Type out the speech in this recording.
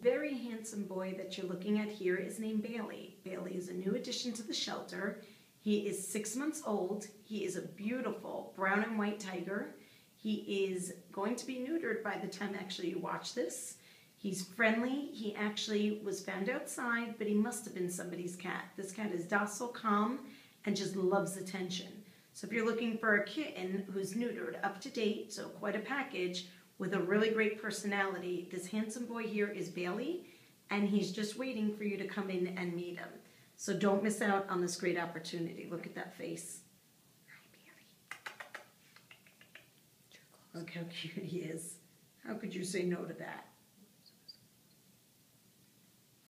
Very handsome boy that you're looking at here is named Bailey. Bailey is a new addition to the shelter. He is six months old. He is a beautiful brown and white tiger. He is going to be neutered by the time actually you watch this. He's friendly. He actually was found outside, but he must have been somebody's cat. This cat is docile, calm, and just loves attention. So if you're looking for a kitten who's neutered, up to date, so quite a package, with a really great personality, this handsome boy here is Bailey, and he's just waiting for you to come in and meet him. So don't miss out on this great opportunity. Look at that face. Hi, Bailey. Look how cute he is. How could you say no to that?